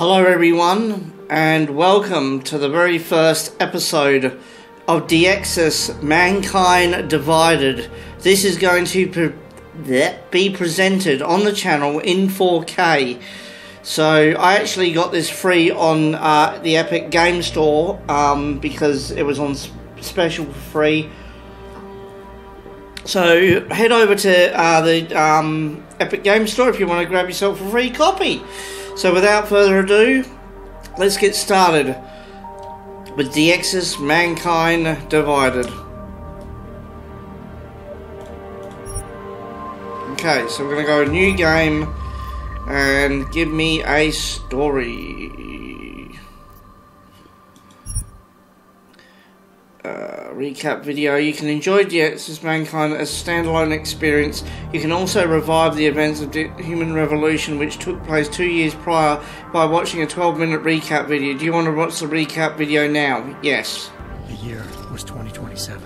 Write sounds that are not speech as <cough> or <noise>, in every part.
Hello, everyone, and welcome to the very first episode of Deus Ex Mankind Divided. This is going to pre- be presented on the channel in 4K. So, I actually got this free on uh, the Epic Game Store um, because it was on special for free. So, head over to uh, the um, Epic Game Store if you want to grab yourself a free copy. So without further ado, let's get started with Deus Ex Mankind Divided. Okay, so we're gonna go a new game and give me a story. Uh, recap video. You can enjoy Deus Ex Mankind as a standalone experience. You can also revive the events of the Human Revolution, which took place two years prior, by watching a 12 minute recap video. Do you want to watch the recap video now? Yes. The year was 2027.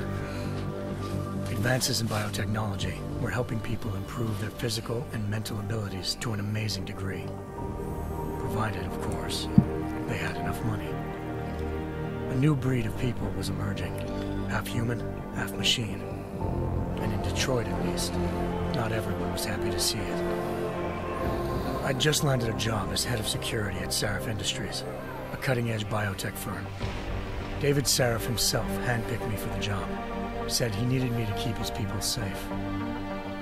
Advances in biotechnology were helping people improve their physical and mental abilities to an amazing degree. Provided, of course, they had enough money. A new breed of people was emerging. Half human, half machine. And in Detroit, at least, not everyone was happy to see it. I'd just landed a job as head of security at Sarif Industries, a cutting-edge biotech firm. David Sarif himself handpicked me for the job. Said he needed me to keep his people safe.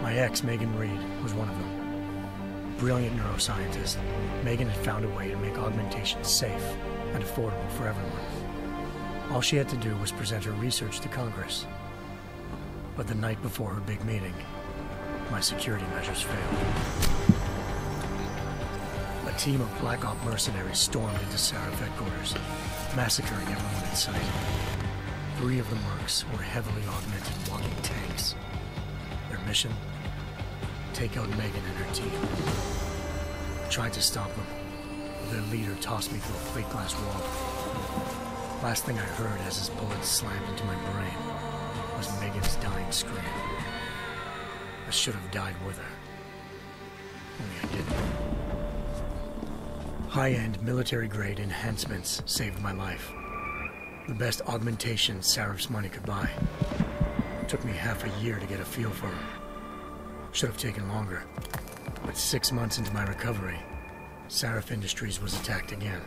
My ex, Megan Reed, was one of them. Brilliant neuroscientist, Megan had found a way to make augmentation safe and affordable for everyone. All she had to do was present her research to Congress. But the night before her big meeting, my security measures failed. A team of Black Op mercenaries stormed into Sarif headquarters, massacring everyone in sight. Three of the mercs were heavily augmented walking tanks. Their mission? Take out Megan and her team. I tried to stop them. Their leader tossed me through a plate glass wall. Last thing I heard as his bullet slammed into my brain was Megan's dying scream. I should have died with her. Only I didn't. High-end military-grade enhancements saved my life. The best augmentation Sarif's money could buy. It took me half a year to get a feel for her. Should have taken longer. But six months into my recovery, Sarif Industries was attacked again.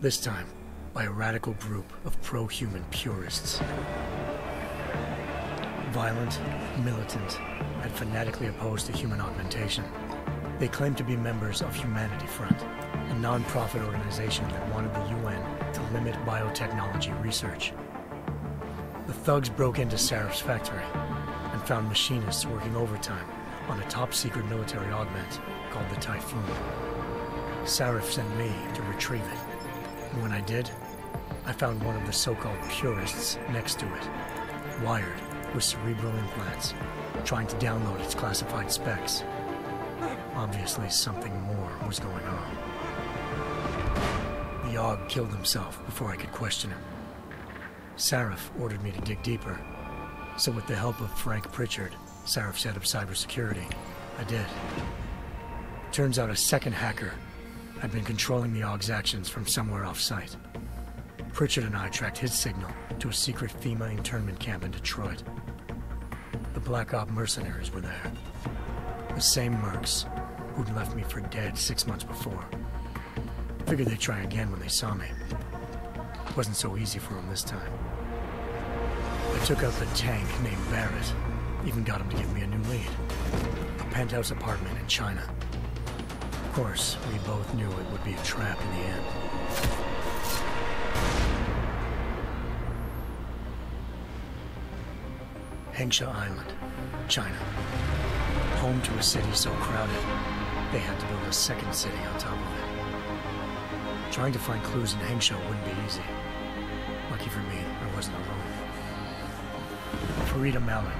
This time, by a radical group of pro-human purists. Violent, militant, and fanatically opposed to human augmentation. They claimed to be members of Humanity Front, a non-profit organization that wanted the UN to limit biotechnology research. The thugs broke into Sarif's factory and found machinists working overtime on a top-secret military augment called the Typhoon. Sarif sent me to retrieve it. And when I did, I found one of the so-called purists next to it, wired with cerebral implants, trying to download its classified specs. Obviously, something more was going on. The Aug killed himself before I could question him. Sarif ordered me to dig deeper, so with the help of Frank Pritchard, Sarif's head of cybersecurity, I did. Turns out a second hacker had been controlling the Aug's actions from somewhere off-site. Pritchard and I tracked his signal to a secret FEMA internment camp in Detroit. The Black Op mercenaries were there. The same mercs who'd left me for dead six months before. Figured they'd try again when they saw me. Wasn't so easy for them this time. I took out the tank named Barrett. Even got him to give me a new lead. A penthouse apartment in China. Of course, we both knew it would be a trap in the end. Hengsha Island, China. Home to a city so crowded, they had to build a second city on top of it. Trying to find clues in Hengsha wouldn't be easy. Lucky for me, I wasn't alone. Farida Malik,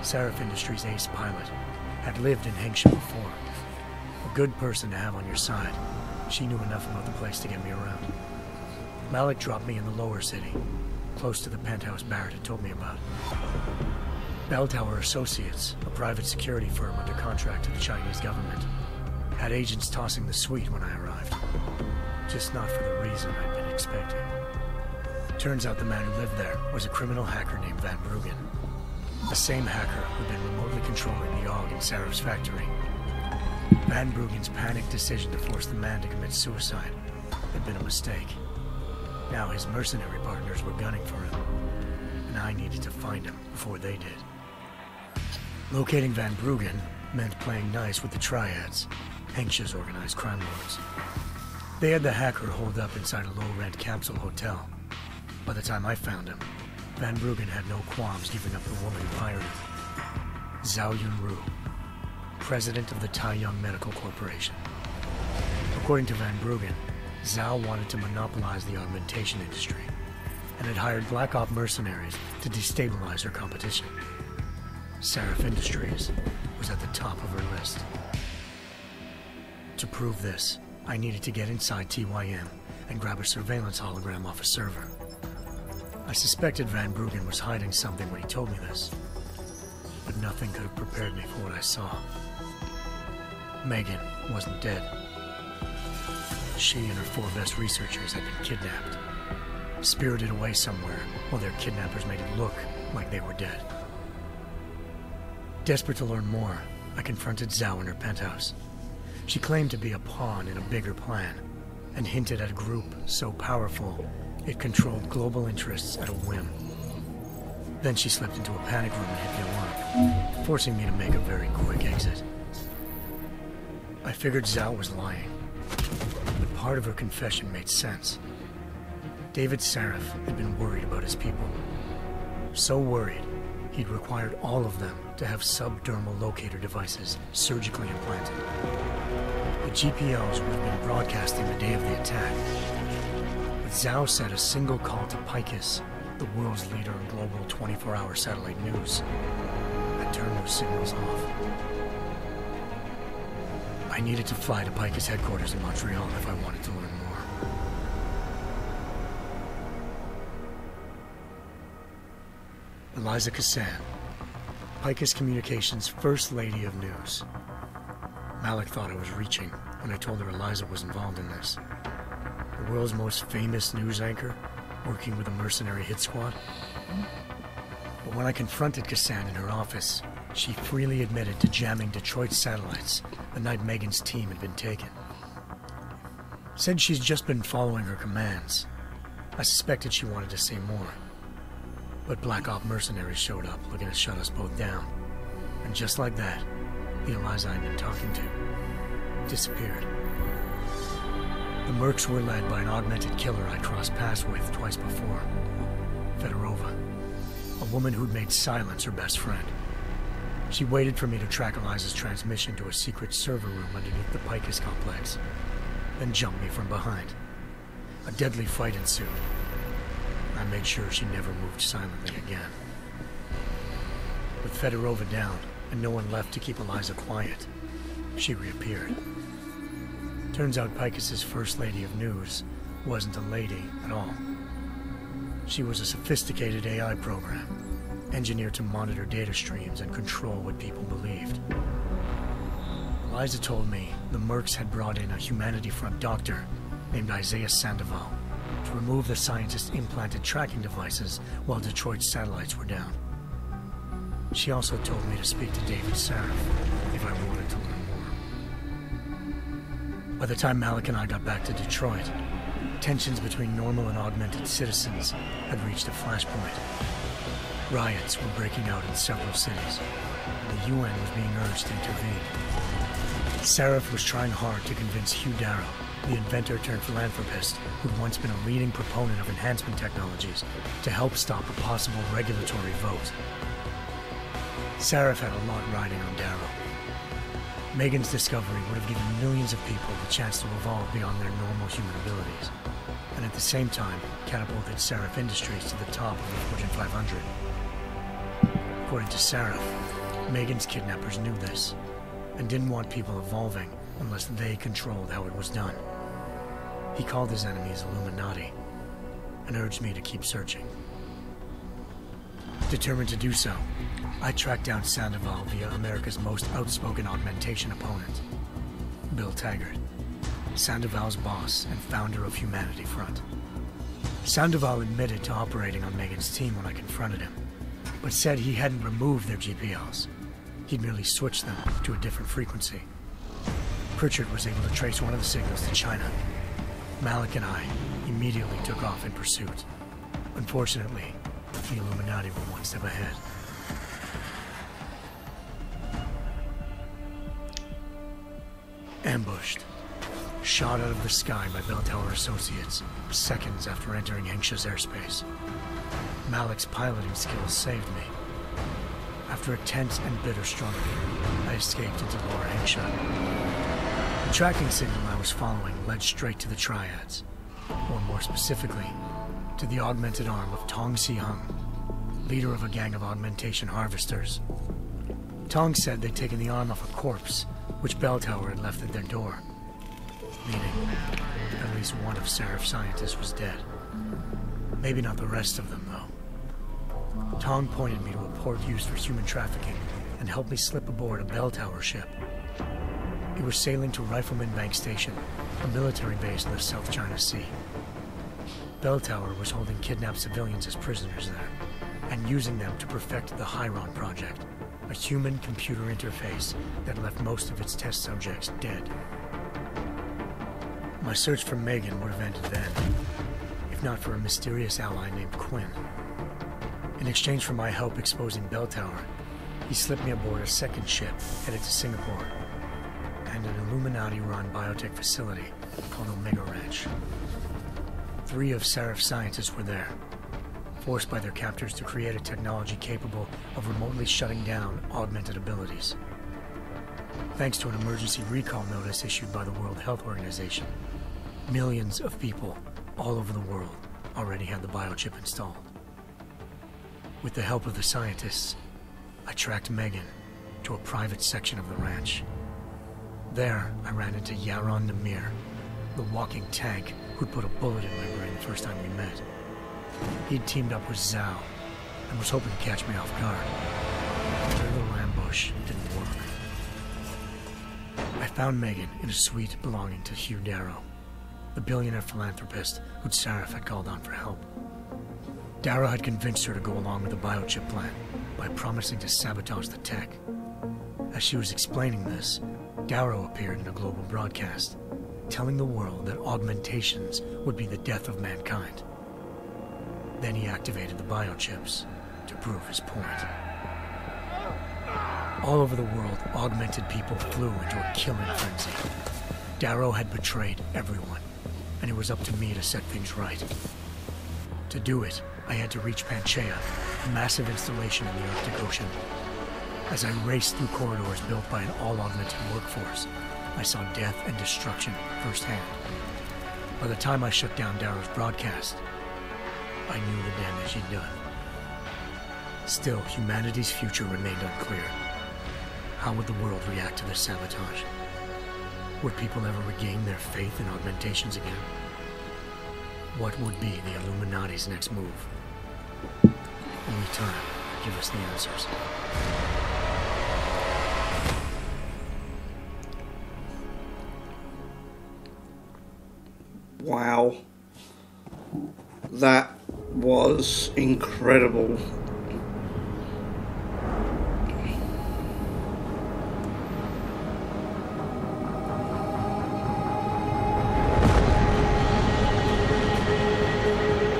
Sarif Industries ace pilot, had lived in Hengsha before. A good person to have on your side. She knew enough about the place to get me around. Malik dropped me in the lower city, close to the penthouse Barrett had told me about. Bell Tower Associates, a private security firm under contract to the Chinese government, had agents tossing the suite when I arrived. Just not for the reason I'd been expecting. Turns out the man who lived there was a criminal hacker named Van Bruggen. The same hacker who'd been remotely controlling the AUG in Sarif's factory. Van Bruggen's panicked decision to force the man to commit suicide had been a mistake. Now his mercenary partners were gunning for him, and I needed to find him before they did. Locating Van Bruggen meant playing nice with the Triads, Hengsha's organized crime lords. They had the hacker holed up inside a low-rent capsule hotel. By the time I found him, Van Bruggen had no qualms giving up the woman who hired him. Zhao Yunru, president of the Tai Yong Medical Corporation. According to Van Bruggen, Zhao wanted to monopolize the augmentation industry and had hired Black Op mercenaries to destabilize her competition. Sarif Industries was at the top of her list. To prove this, I needed to get inside TYM and grab a surveillance hologram off a server. I suspected Van Bruggen was hiding something when he told me this, but nothing could have prepared me for what I saw. Megan wasn't dead. She and her four best researchers had been kidnapped, spirited away somewhere while their kidnappers made it look like they were dead. Desperate to learn more, I confronted Zhao in her penthouse. She claimed to be a pawn in a bigger plan, and hinted at a group so powerful it controlled global interests at a whim. Then she slipped into a panic room and hit the alarm, forcing me to make a very quick exit. I figured Zhao was lying, but part of her confession made sense. David Sarif had been worried about his people. So worried, he'd required all of them to have subdermal locator devices surgically implanted. The GPOs would have been broadcasting the day of the attack. But Zhao said a single call to Picus, the world's leader in global 24-hour satellite news, had turned those signals off. I needed to fly to Picus headquarters in Montreal if I wanted to learn more. Eliza Cassan, Picus Communications' First Lady of News. Malik thought I was reaching when I told her Eliza was involved in this. The world's most famous news anchor, working with a mercenary hit squad. But when I confronted Cassan in her office, she freely admitted to jamming Detroit satellites the night Megan's team had been taken. Said she's just been following her commands. I suspected she wanted to say more. But Black Op mercenaries showed up looking to shut us both down. And just like that, the Eliza I'd been talking to disappeared. The Mercs were led by an augmented killer I crossed paths with twice before. Fedorova. A woman who'd made silence her best friend. She waited for me to track Eliza's transmission to a secret server room underneath the Picus complex, then jumped me from behind. A deadly fight ensued. Made sure she never moved silently again. With Fedorova down, and no one left to keep Eliza quiet, she reappeared. Turns out Picus's first lady of news wasn't a lady at all. She was a sophisticated AI program, engineered to monitor data streams and control what people believed. Eliza told me the Mercs had brought in a Humanity Front doctor named Isaiah Sandoval to remove the scientist's implanted tracking devices while Detroit's satellites were down. She also told me to speak to David Sarif if I wanted to learn more. By the time Malik and I got back to Detroit, tensions between normal and augmented citizens had reached a flashpoint. Riots were breaking out in several cities, the UN was being urged to intervene. Sarif was trying hard to convince Hugh Darrow, the inventor turned philanthropist who'd once been a leading proponent of enhancement technologies, to help stop a possible regulatory vote. Sarif had a lot riding on Darrow. Megan's discovery would have given millions of people the chance to evolve beyond their normal human abilities, and at the same time catapulted Sarif Industries to the top of the Fortune 500. According to Sarif, Megan's kidnappers knew this, and didn't want people evolving unless they controlled how it was done. He called his enemies Illuminati, and urged me to keep searching. Determined to do so, I tracked down Sandoval via America's most outspoken augmentation opponent, Bill Taggart, Sandoval's boss and founder of Humanity Front. Sandoval admitted to operating on Megan's team when I confronted him, but said he hadn't removed their GPLs. He'd merely switched them to a different frequency. Pritchard was able to trace one of the signals to China. Malik and I immediately took off in pursuit. Unfortunately, the Illuminati were one step ahead. Ambushed. Shot out of the sky by Bell Tower Associates, seconds after entering Hengsha's airspace. Malik's piloting skills saved me. After a tense and bitter struggle, I escaped into Lower Hengsha. The tracking signal I was following led straight to the Triads, or more specifically, to the augmented arm of Tong Si Hung, leader of a gang of augmentation harvesters. Tong said they'd taken the arm off a corpse, which Bell Tower had left at their door, meaning at least one of Sarif's scientists was dead. Maybe not the rest of them, though. Tong pointed me to a port used for human trafficking and helped me slip aboard a Bell Tower ship. It was sailing to Rifleman Bank Station, a military base in the South China Sea. Bell Tower was holding kidnapped civilians as prisoners there, and using them to perfect the Hyron Project, a human-computer interface that left most of its test subjects dead. My search for Megan would have ended then, if not for a mysterious ally named Quinn. In exchange for my help exposing Bell Tower, he slipped me aboard a second ship headed to Singapore, Illuminati-run biotech facility called Omega Ranch. Three of Sarif's scientists were there, forced by their captors to create a technology capable of remotely shutting down augmented abilities. Thanks to an emergency recall notice issued by the World Health Organization, millions of people all over the world already had the biochip installed. With the help of the scientists, I tracked Megan to a private section of the ranch. There, I ran into Yaron Namir, the walking tank who'd put a bullet in my brain the first time we met. He'd teamed up with Zhao and was hoping to catch me off guard. Their little ambush didn't work. I found Megan in a suite belonging to Hugh Darrow, the billionaire philanthropist who'd Sarif had called on for help. Darrow had convinced her to go along with the biochip plan by promising to sabotage the tech. As she was explaining this, Darrow appeared in a global broadcast telling the world that augmentations would be the death of mankind. Then he activated the biochips to prove his point. All over the world, augmented people flew into a killing frenzy. Darrow had betrayed everyone, and it was up to me to set things right. To do it, I had to reach Panchaea, a massive installation in the Arctic Ocean. As I raced through corridors built by an all-augmented workforce, I saw death and destruction firsthand. By the time I shut down Darrow's broadcast, I knew the damage he'd done. Still, humanity's future remained unclear. How would the world react to this sabotage? Would people ever regain their faith in augmentations again? What would be the Illuminati's next move? Only time could give us the answers. Wow. That was incredible.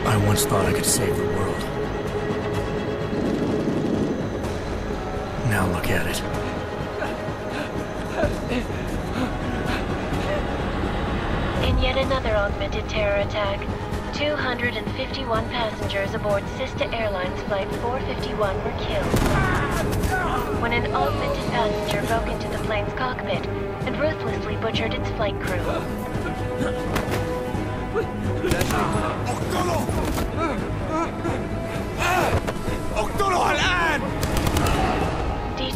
I once thought I could save the world. Now look at it. In yet another augmented terror attack, 251 passengers aboard Sista Airlines Flight 451 were killed. When an augmented passenger broke into the plane's cockpit and ruthlessly butchered its flight crew.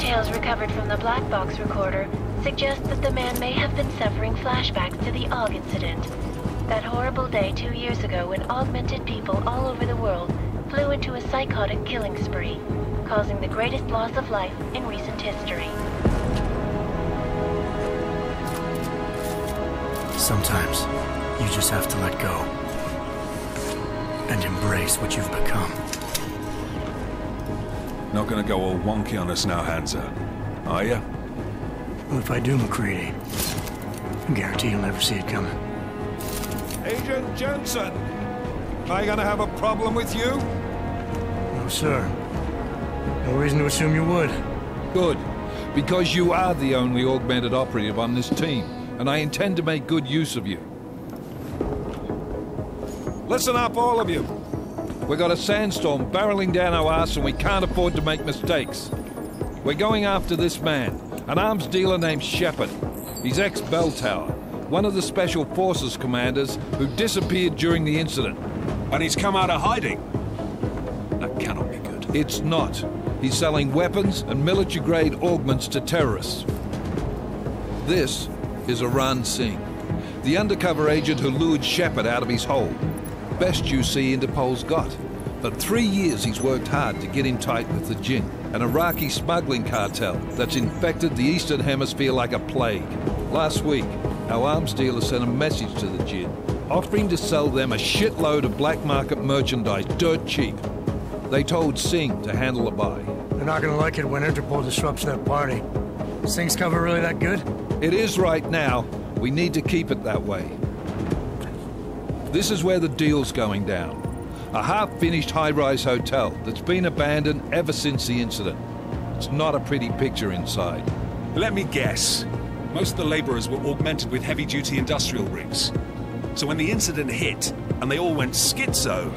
Details recovered from the black box recorder suggest that the man may have been suffering flashbacks to the Aug incident. That horrible day two years ago when augmented people all over the world flew into a psychotic killing spree, causing the greatest loss of life in recent history. Sometimes you just have to let go and embrace what you've become. Not gonna go all wonky on us now, Hansa. Are you? Well, if I do, MacReady, I guarantee you'll never see it coming. Agent Jensen! Am I gonna have a problem with you? No, sir. No reason to assume you would. Good. Because you are the only augmented operative on this team, and I intend to make good use of you. Listen up, all of you. We got a sandstorm barreling down our ass and we can't afford to make mistakes. We're going after this man, an arms dealer named Shepard. He's ex-Bell Tower, one of the Special Forces commanders who disappeared during the incident. And he's come out of hiding. That cannot be good. It's not. He's selling weapons and military-grade augments to terrorists. This is Aran Singh, the undercover agent who lured Shepard out of his hole. Best you see Interpol's got. But three years he's worked hard to get in tight with the Jinn, an Iraqi smuggling cartel that's infected the Eastern Hemisphere like a plague. Last week, our arms dealer sent a message to the Jinn, offering to sell them a shitload of black market merchandise dirt cheap. They told Singh to handle the buy. They're not gonna like it when Interpol disrupts that party. Singh's cover really that good? It is right now. We need to keep it that way. This is where the deal's going down. A half-finished high-rise hotel that's been abandoned ever since the incident. It's not a pretty picture inside. Let me guess. Most of the laborers were augmented with heavy-duty industrial rigs. So when the incident hit, and they all went schizo,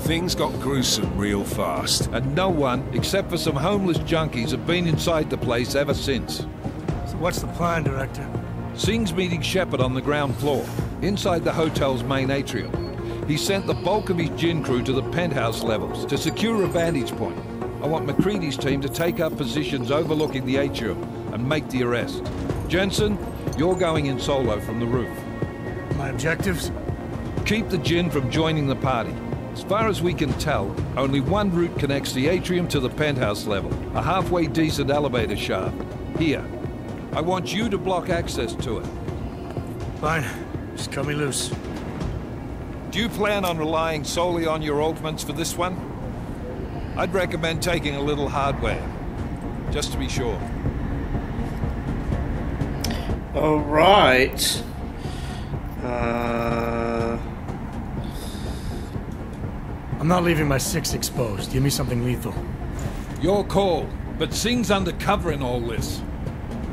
things got gruesome real fast. And no one, except for some homeless junkies, have been inside the place ever since. So what's the plan, Director? Singh's meeting Shepard on the ground floor, inside the hotel's main atrium. He sent the bulk of his Jinn crew to the penthouse levels to secure a vantage point. I want MacReady's team to take up positions overlooking the atrium and make the arrest. Jensen, you're going in solo from the roof. My objectives? Keep the Jinn from joining the party. As far as we can tell, only one route connects the atrium to the penthouse level, a halfway decent elevator shaft. Here. I want you to block access to it. Fine. Just cut me loose. Do you plan on relying solely on your augments for this one? I'd recommend taking a little hardware, just to be sure. All right. Uh, I'm not leaving my six exposed. Give me something lethal. Your call, but Singh's undercover in all this.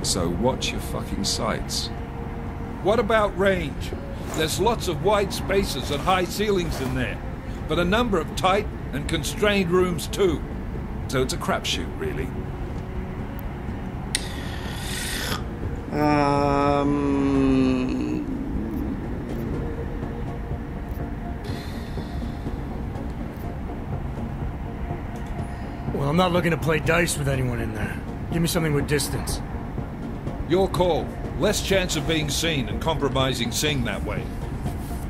So watch your fucking sights. What about range? There's lots of wide spaces and high ceilings in there, but a number of tight and constrained rooms too. So it's a crapshoot, really. um, Well, I'm not looking to play dice with anyone in there. Give me something with distance. Your call. Less chance of being seen and compromising Singh that way.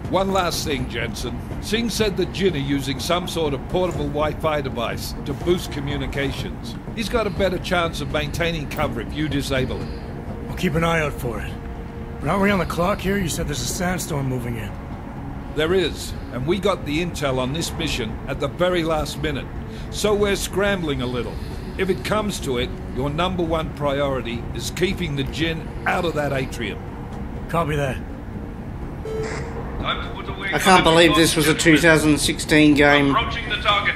One last thing, Jensen. Singh said that Jinn are using some sort of portable Wi-Fi device to boost communications. He's got a better chance of maintaining cover if you disable it. I'll keep an eye out for it. But aren't we on the clock here? You said there's a sandstorm moving in. There is, and we got the intel on this mission at the very last minute. So we're scrambling a little. If it comes to it, your number one priority is keeping the Jinn out of that atrium. Copy that. I can't believe this was a 2016 game. The target.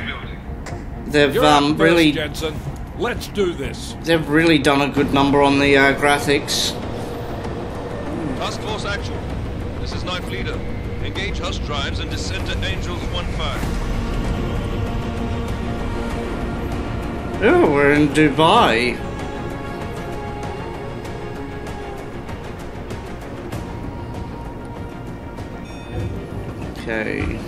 They've um, really, Jensen. Let's do this. they've really done a good number on the uh, graphics. Task Force Actual. This is Knife Leader. Engage Hush drives and descend to Angels 1-5. Oh, we're in Dubai. Okay.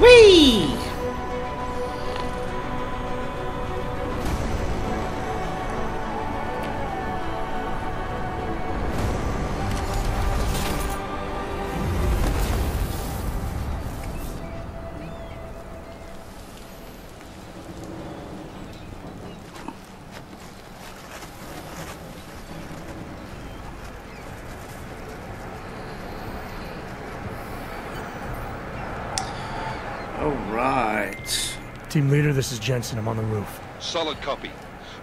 Whee! Team leader, this is Jensen. I'm on the roof. Solid copy.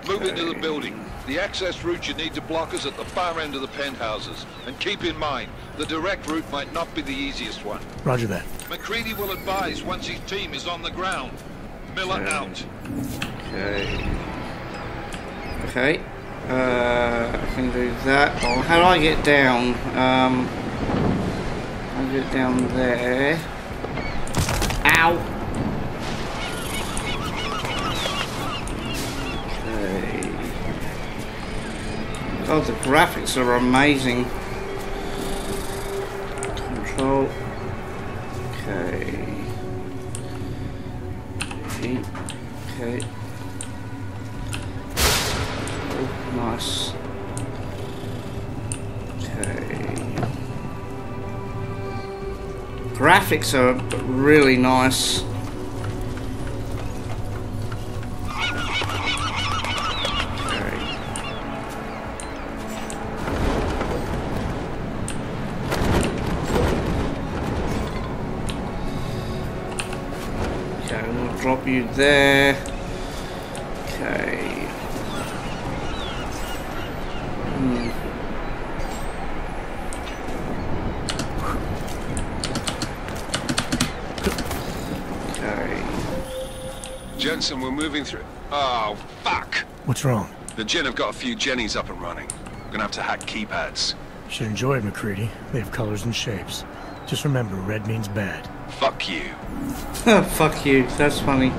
Move into the building. The access route you need to block is at the far end of the penthouses. And keep in mind, the direct route might not be the easiest one. Roger that. MacReady will advise once his team is on the ground. Miller Okay. out. Okay. Okay. Uh, I can do that. Oh, how do I get down? Um, I get down there. Ow. Okay. God, the graphics are amazing. Control. Okay. Okay. Okay. Oh, nice. Okay. Graphics are really nice. You there. Okay. Hmm. Okay. Jensen, we're moving through. Oh, fuck! What's wrong? The Jinn have got a few Jennies up and running. We're gonna have to hack keypads. Should enjoy it, MacReady. They have colors and shapes. Just remember, red means bad. Fuck you. <laughs> Fuck you. That's funny.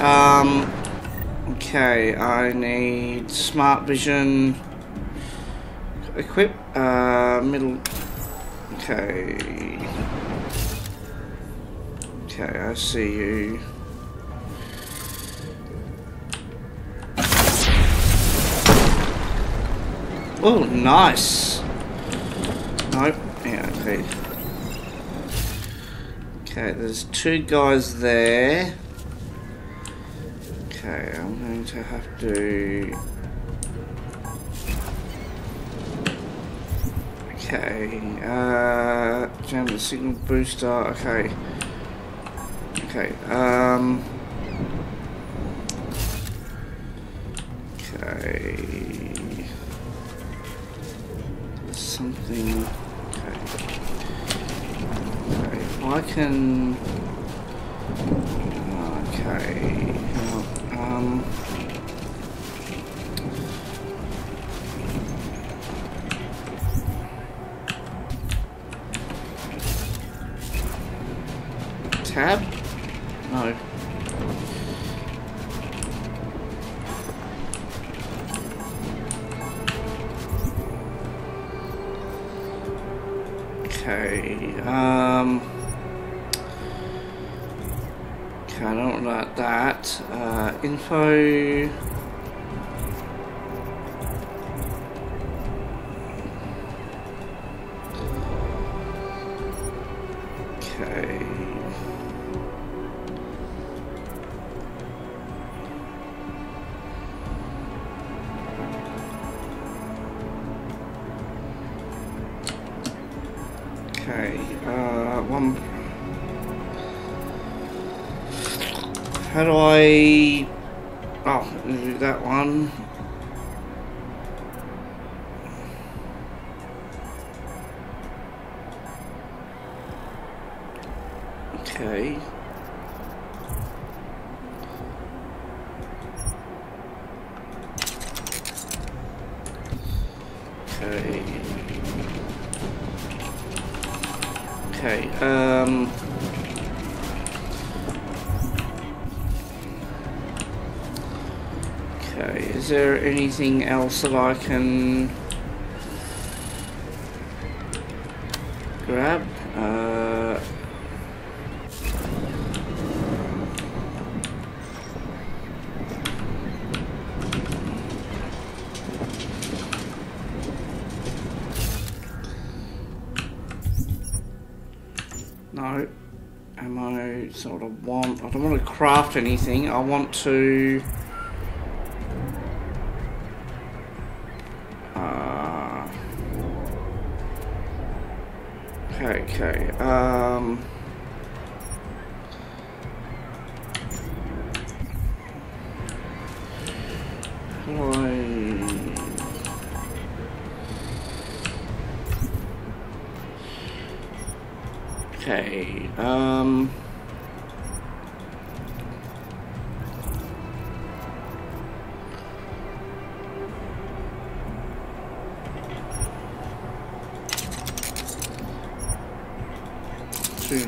Um. Okay, I need smart vision. Equip. Uh, middle. Okay. Okay, I see you. Oh, nice. Nope. Yeah, okay. Okay, there's two guys there. Okay, I'm going to have to. Okay, uh, jam the signal booster. Okay, okay. Um, okay. Something. Okay. Okay, if I can. Okay. Um. Tab? No. Okay, um... I don't like that. Uh, info... anything else that I can... grab? Uh... No. Ammo, sort of want. I don't want to craft anything. I want to. Okay, um... Okay, um...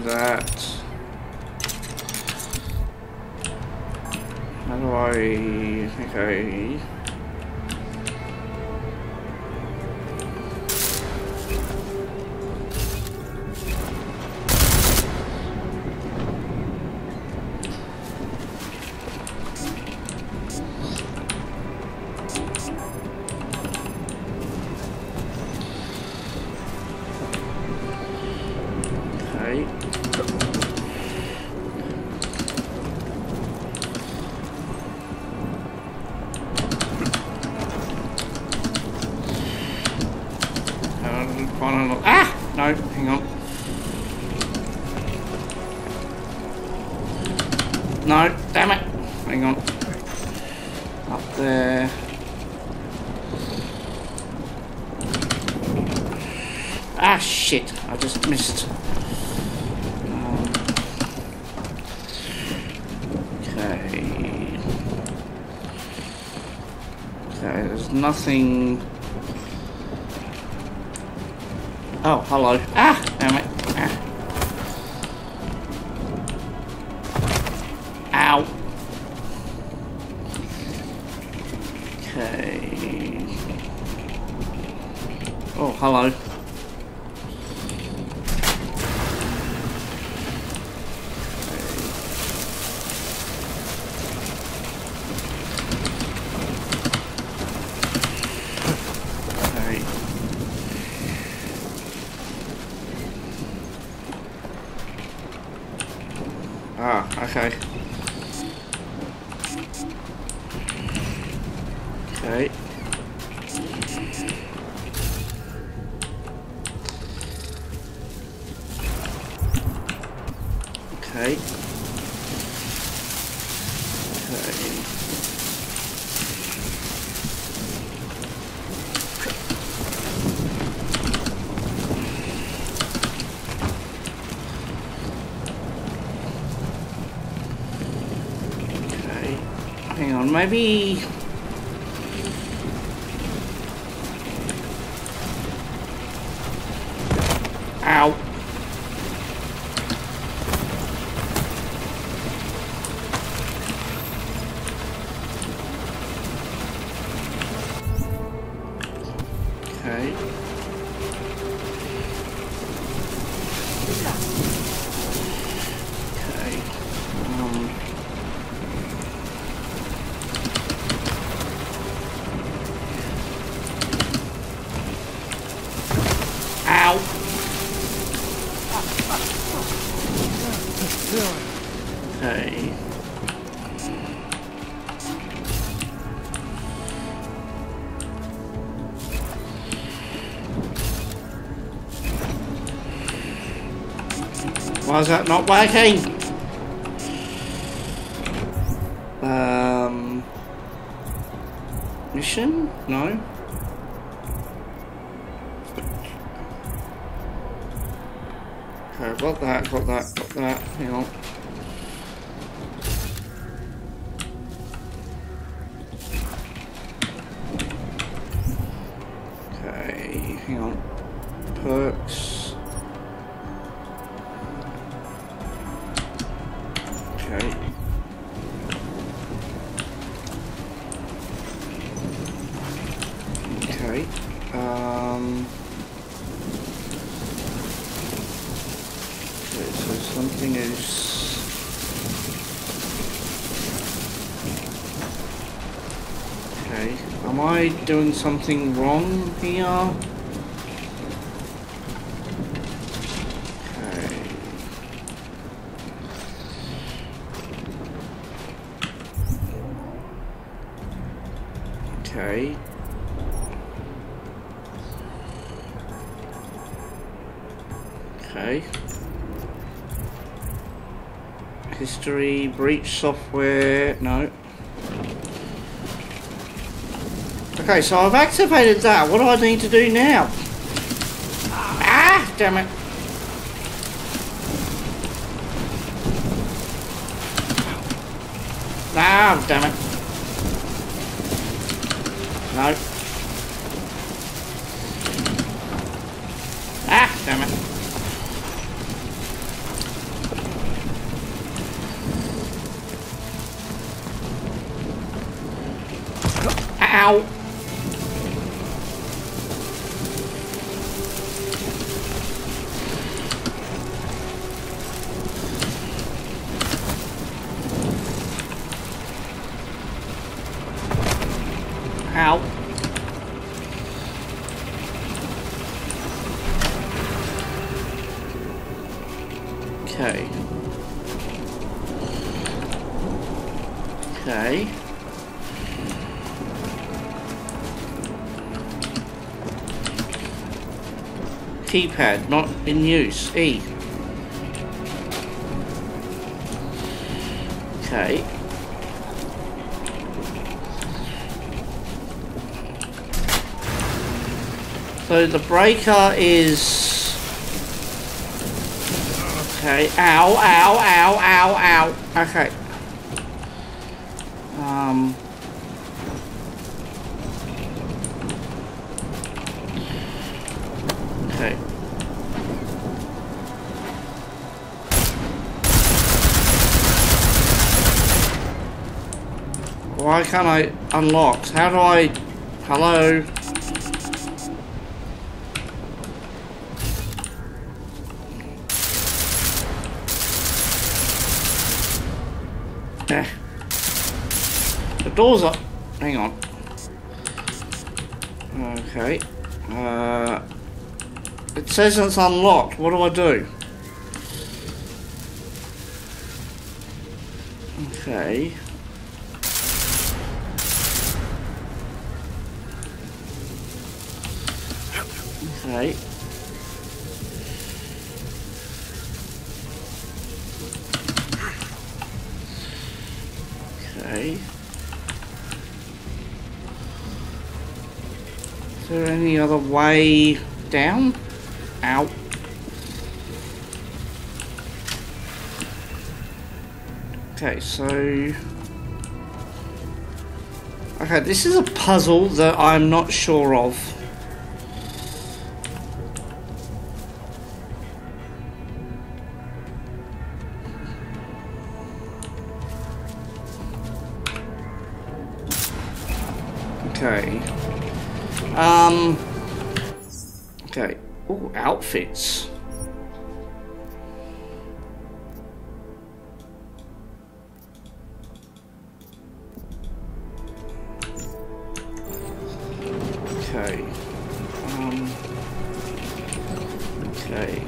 that. How do I... Okay... nothing. Oh, hello. Ah, damn it. Ah. Ow. Okay. Oh, hello. Okay. Ah, okay. Okay. Okay. Okay. Okay. Hang on, Why is that not working? Um. Mission? No. Okay, got that, got that, got that. Hang on. Doing something wrong here? Okay. Okay. Okay. History, breach software, no. Okay, so I've activated that. What do I need to do now? Ah, damn it. Ah, damn it. No. Ah, damn it. Ow. Keypad not in use. E. Okay. So the breaker is. Okay. Ow, ow, ow, ow, ow. Okay. Um. Okay. Can't I unlock? How do I... Hello? Eh. The door's up. Hang on. Okay. Uh... It says it's unlocked. What do I do? Okay. Okay. Okay. Is there any other way down? Ow. Okay, so... Okay, this is a puzzle that I'm not sure of. Outfits. Okay. Um. Okay.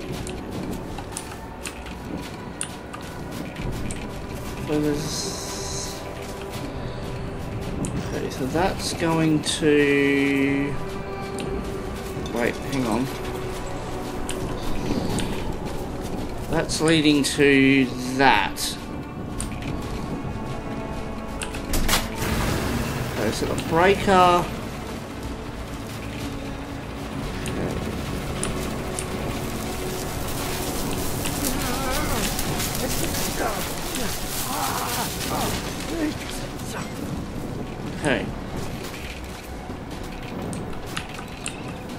So there's. Okay, so that's going to. Leading to that. Okay, so the breaker. Okay.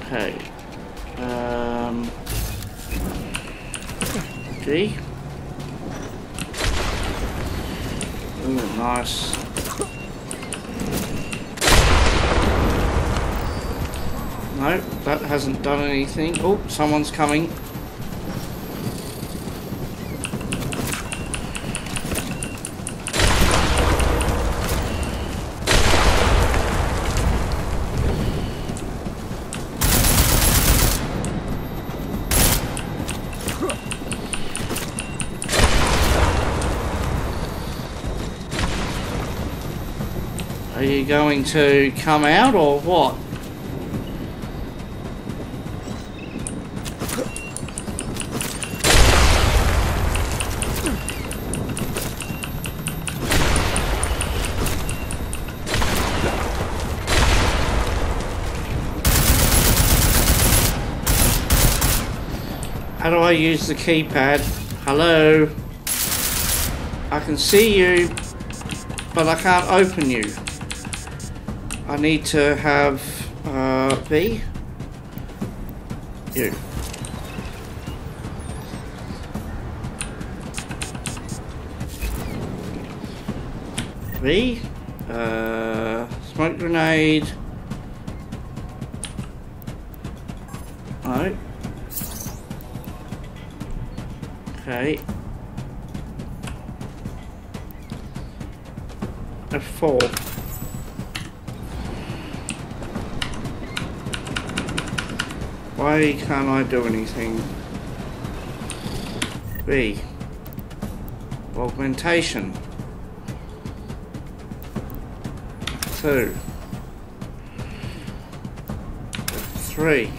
Okay. Um. G. Ooh, nice. No, that hasn't done anything. Oh, someone's coming. going to come out or what? How do I use the keypad? Hello? I can see you, but I can't open you. I need to have uh, V. You. V. Uh, smoke grenade. Why can't I do anything? B. Augmentation. Two. Three.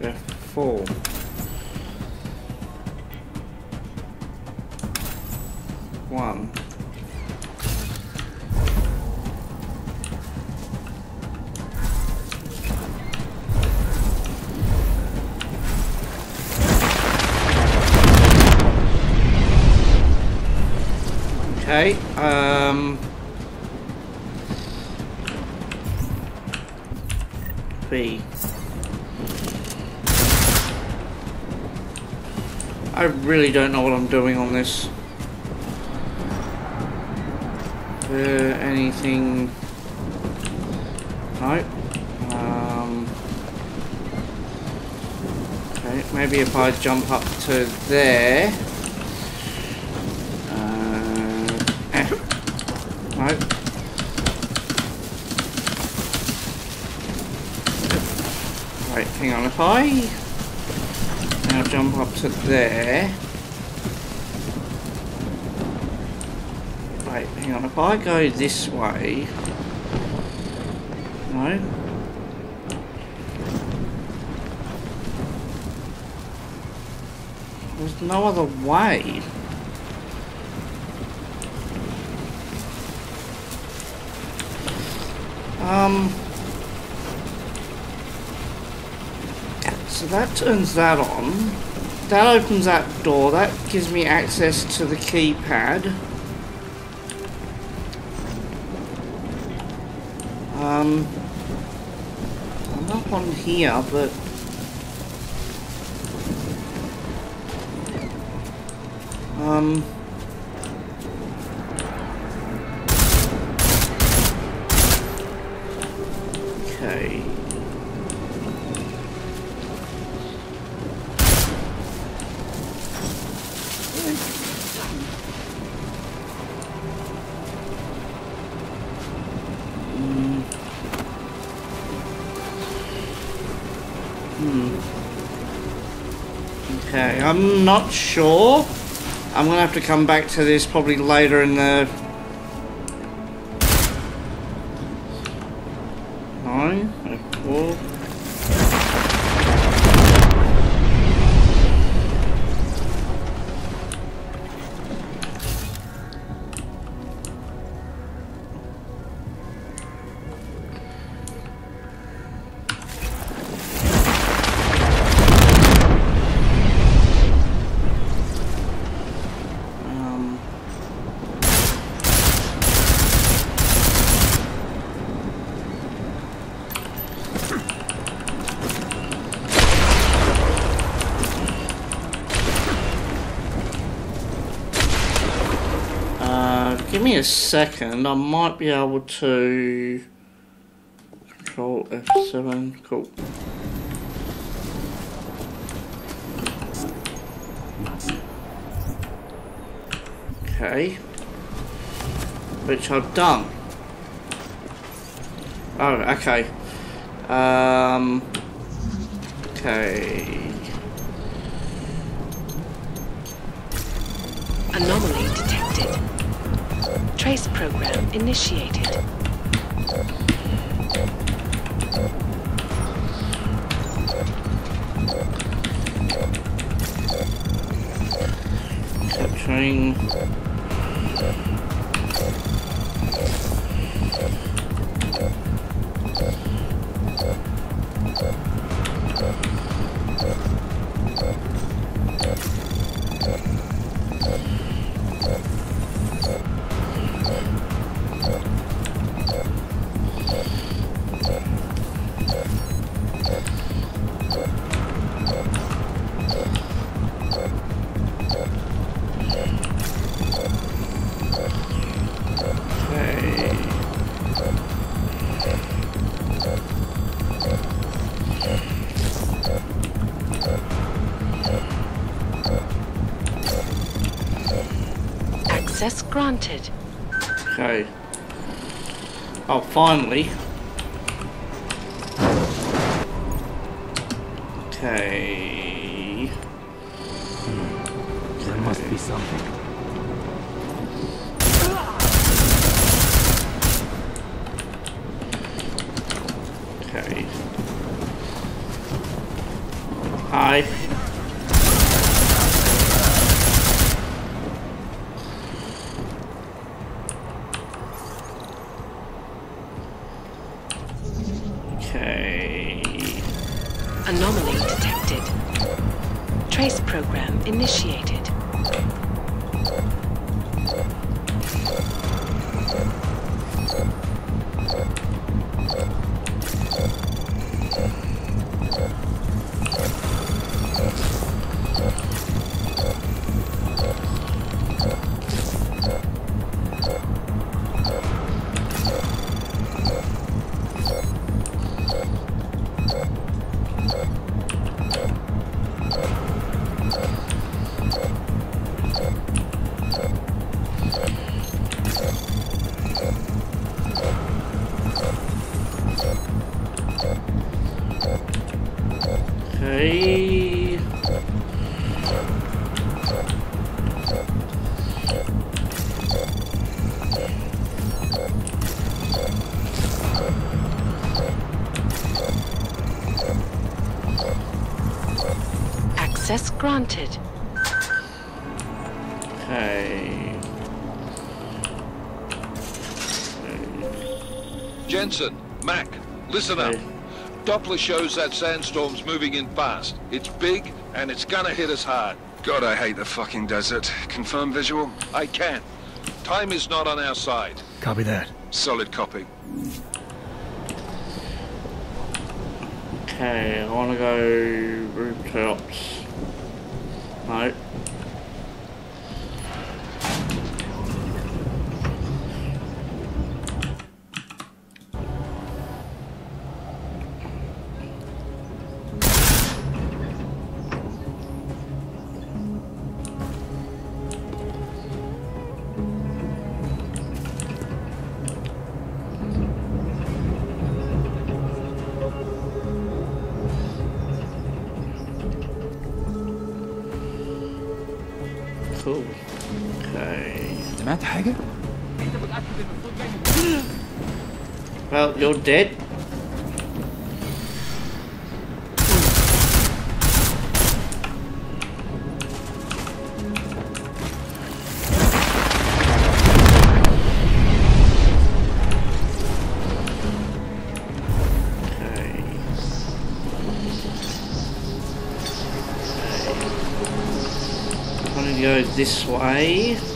F4. Really don't know what I'm doing on this. Uh, anything... No. Um... Okay, maybe if I jump up to there... Uh, eh. Right, hang on, if I now jump up to there. Right, hang on, if I go this way. No. There's no other way. Um. So that turns that on. That opens that door. That gives me access to the keypad. Um, I'm not on here, but... Um... I'm not sure. I'm gonna have to come back to this probably later in the. Second. I might be able to control F7. Cool. Okay. Which I've done. Oh, okay. Um. Okay. Anomaly. Trace program initiated. Capturing. Granted. Okay. Oh, finally. Trace program initiated. Listen up. Doppler shows that sandstorm's moving in fast. It's big, and it's gonna hit us hard. God, I hate the fucking desert. Confirm visual? I can. Time is not on our side. Copy that. Solid copy. Okay, I want to go rooftops. No. سمعت حاجة؟ Well, you're dead. Okay. I'm gonna go this way.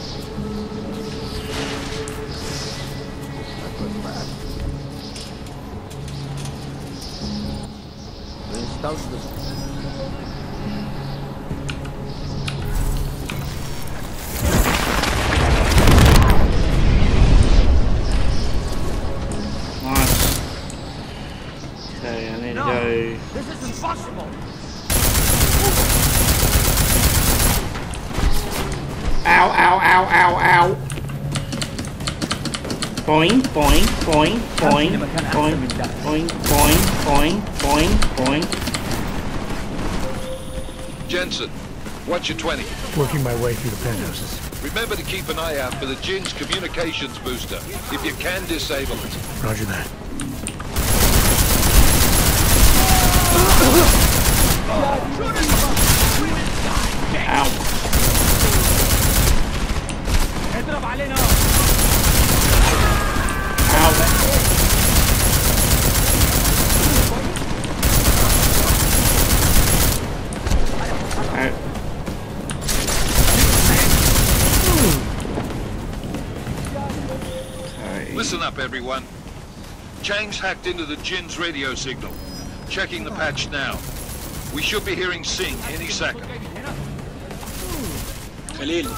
What's your 20? Working my way through the penthouses. Remember to keep an eye out for the Jinn's communications booster, if you can disable it. Roger that. everyone. Chang's hacked into the Jinn's radio signal. Checking the patch now. We should be hearing Singh any second. خليل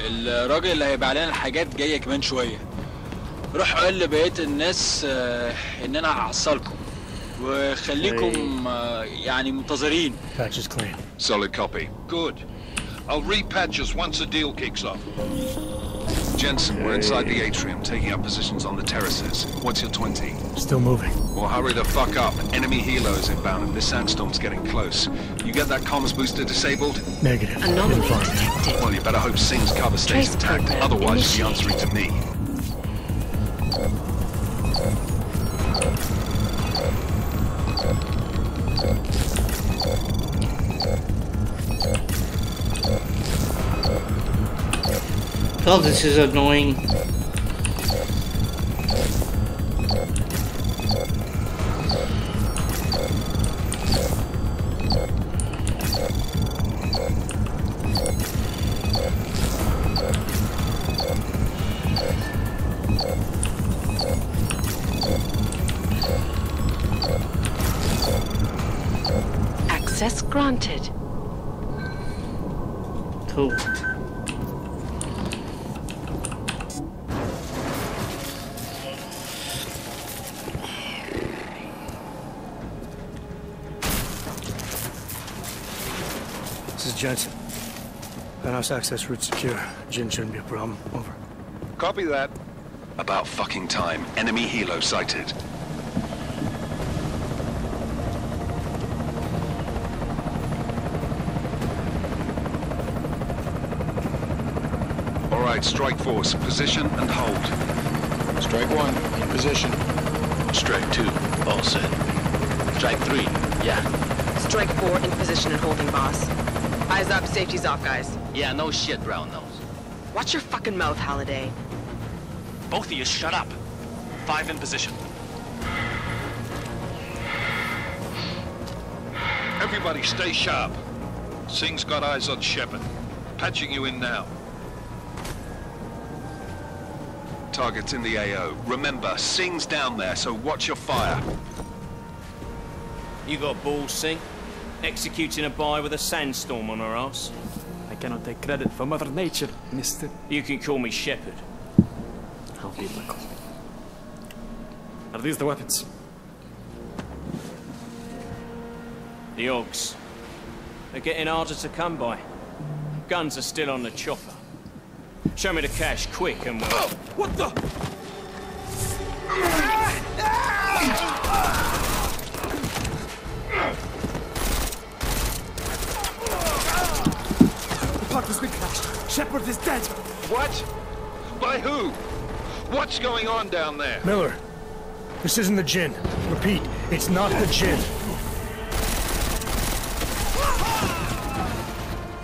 الراجل اللي هيبقى علينا حاجات جايه كمان شويه روح قول لبقيه الناس ان انا هعصلكم وخليكم يعني منتظرين patch is clean solid copy good I'll repatch us once the deal kicks off Jensen, we're inside the atrium, taking up positions on the terraces. What's your 20? Still moving. Well, hurry the fuck up. Enemy helos inbound and this sandstorm's getting close. You get that comms booster disabled? Negative. Anomaly Been fine. detected. Well, you better hope Singh's cover stays Trace intact. Otherwise, you'll be answering to me. God, this is annoying. This is Jensen. Penthouse access route secure. Jinn shouldn't be a problem. Over. Copy that. About fucking time. Enemy helo sighted. All right, strike force. Position and hold. Strike one, in position. Strike two, all set. Strike three, yeah. Strike four in position and holding, boss. Eyes up, safety's off, guys. Yeah, no shit, brown nose. Watch your fucking mouth, Halliday. Both of you shut up. Five in position. Everybody stay sharp. Singh's got eyes on Shepard. Patching you in now. Target's in the AO. Remember, Singh's down there, so watch your fire. You got balls, Singh? Executing a buy with a sandstorm on our ass? I cannot take credit for Mother Nature, mister. You can call me Shepard. How biblical. Are these the weapons? The Augs. They're getting harder to come by. Guns are still on the chopper. Show me the cash, quick, and we'll... Oh, what the? Ah! Ah! The park been crashed. Shepard is dead. What? By who? What's going on down there? Miller, this isn't the Jinn. Repeat, it's not the Jinn.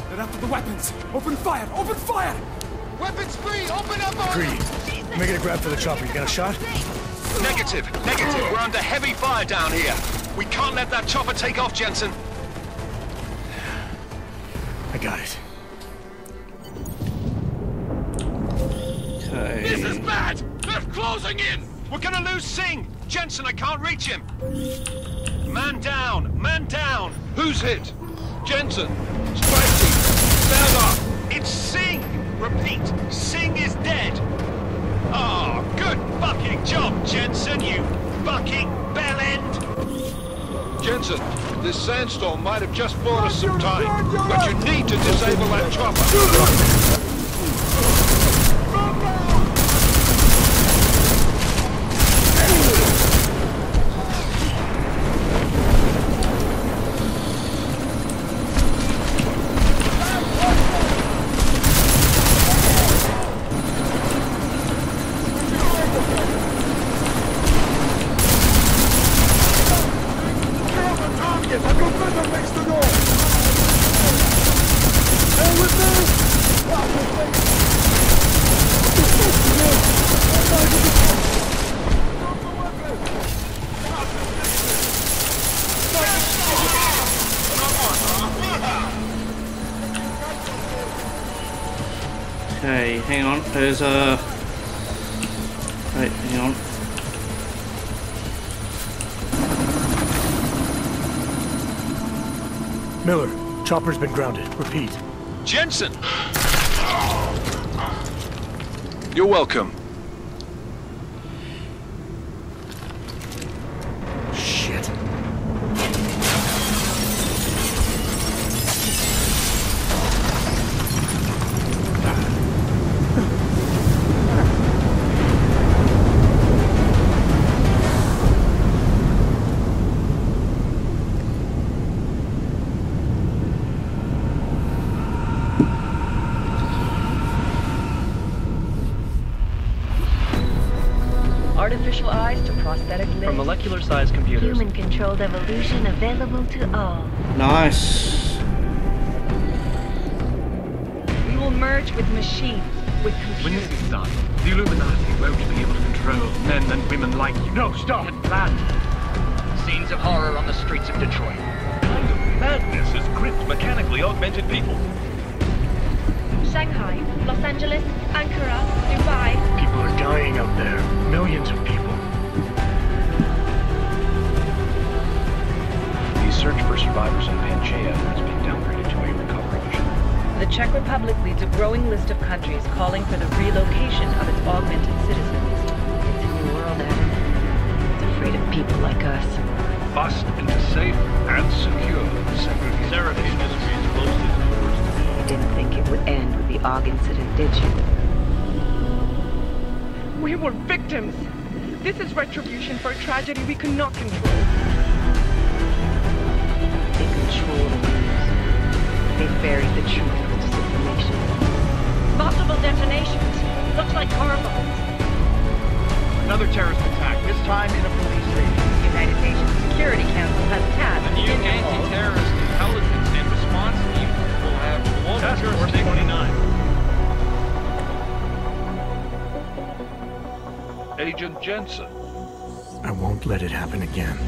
They're after the weapons. Open fire! Open fire! Weapons free! Open up! Greedy. Make it a grab for the chopper. You got a shot? Negative. Negative. We're under heavy fire down here. We can't let that chopper take off, Jensen. I got it. This! They're closing in! We're gonna lose Singh! Jensen, I can't reach him! Man down! Man down! Who's hit? Jensen! Strike team! Stand up! It's Singh! Repeat, Singh is dead! Oh, good fucking job, Jensen, you fucking bellend! Jensen, this sandstorm might have just bought us some time, but you need to disable that chopper. Okay, hang on. There's a. Wait, hang on. Miller, chopper's been grounded. Repeat. Jensen! You're welcome. Computers. Human-controlled evolution available to all. Nice. We will merge with machines, with When this is done, the Illuminati won't be able to control men and women like you. No, stop! Had planned. Scenes of horror on the streets of Detroit. kind of madness has gripped mechanically augmented people. Shanghai, Los Angeles, Ankara, Dubai. People are dying out there. Millions of people. Search for survivors on Panchaea has been downgraded to a recovery mission. The Czech Republic leads a growing list of countries calling for the relocation of its augmented citizens. It's a new world, Adam. It's afraid of people like us. Bust into safe and secure segregation. Seraphine Industries closely You didn't think it would end with the Aug incident, did you? We were victims. This is retribution for a tragedy we could not control. They control the news. They buried the truth with disinformation. Multiple detonations. Looks like car bombs. Another terrorist attack, this time in a police station. The United Nations Security Council has tasked The new anti-terrorist intelligence and response team will have global jurisdiction. Agent Jensen. I won't let it happen again.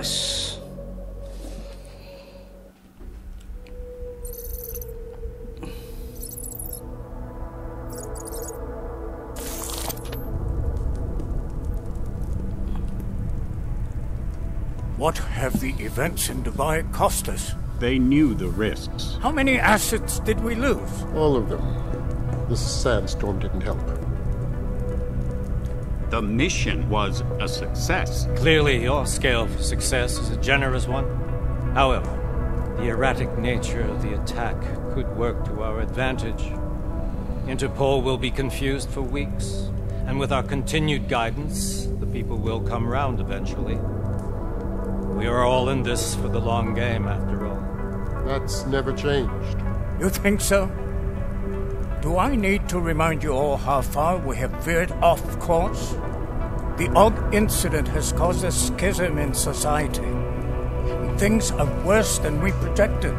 Nice. What have the events in Dubai cost us? They knew the risks. How many assets did we lose? All of them. This sandstorm didn't help. The mission was a success. Clearly, your scale for success is a generous one. However, the erratic nature of the attack could work to our advantage. Interpol will be confused for weeks, and with our continued guidance, the people will come round eventually. We are all in this for the long game, after all. That's never changed. You think so? Do I need to remind you all how far we have veered off course? The Aug incident has caused a schism in society. Things are worse than we projected,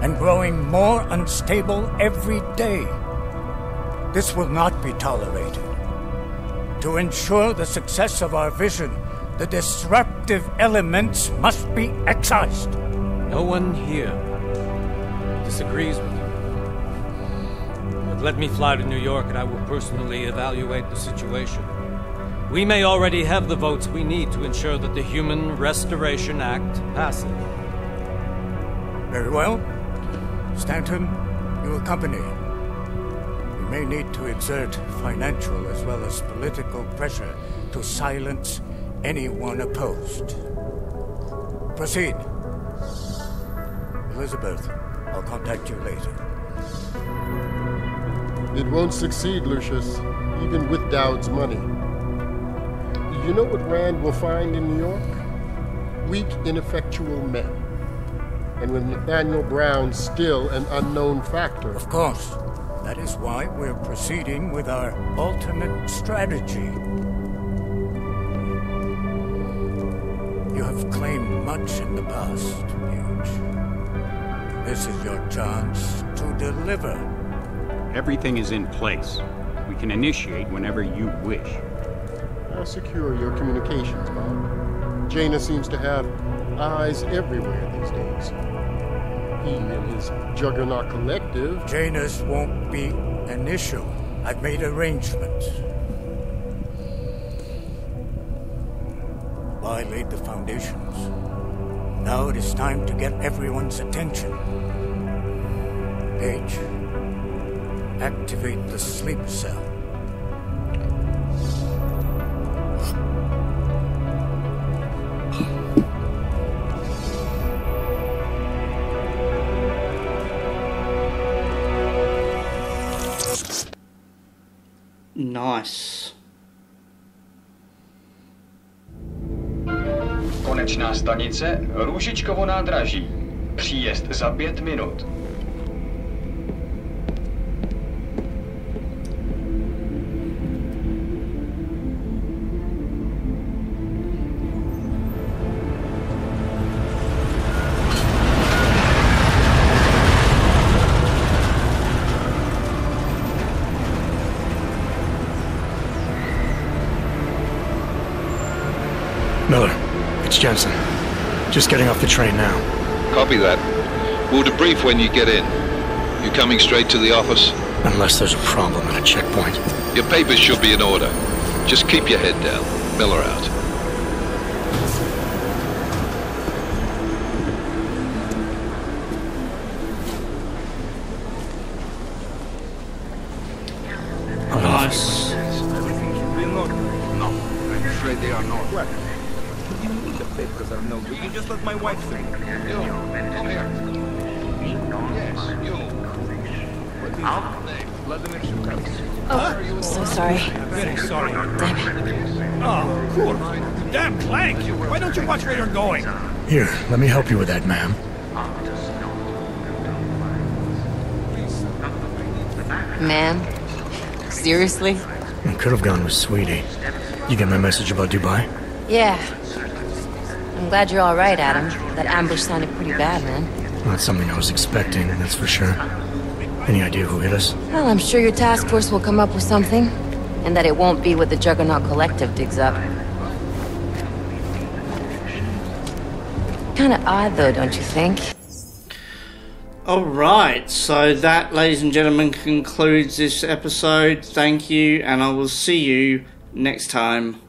and growing more unstable every day. This will not be tolerated. To ensure the success of our vision, the disruptive elements must be excised. No one here disagrees with But let me fly to New York and I will personally evaluate the situation. We may already have the votes we need to ensure that the Human Restoration Act passes. Very well. Stanton, you accompany. We may need to exert financial as well as political pressure to silence anyone opposed. Proceed. Elizabeth, I'll contact you later. It won't succeed, Lucius, even with Dowd's money. You know what Rand will find in New York? Weak, ineffectual men. And with Nathaniel Brown still an unknown factor. Of course. That is why we're proceeding with our alternate strategy. You have claimed much in the past, Hugh. This is your chance to deliver. Everything is in place. We can initiate whenever you wish. How secure are your communications, Bob? Janus seems to have eyes everywhere these days. He and his Juggernaut Collective. Janus won't be an issue. I've made arrangements. I laid the foundations. Now it is time to get everyone's attention. Page, activate the sleep cell. Nice. Konečná stanice Růžičkovo nádraží. Příjezd za pět minut. Just getting off the train now. Copy that. We'll debrief when you get in. You coming straight to the office? Unless there's a problem at a checkpoint. Your papers should be in order. Just keep your head down. Miller out. Here, let me help you with that, ma'am. Ma'am? Seriously? I could have gone with Sweetie. You get my message about Dubai? Yeah. I'm glad you're alright, Adam. That ambush sounded pretty bad, man. Not something I was expecting, that's for sure. Any idea who hit us? Well, I'm sure your task force will come up with something. And that it won't be what the Juggernaut Collective digs up. Kinda odd, though, don't you think? Alright, so that, ladies and gentlemen, concludes this episode. Thank you, and I will see you next time.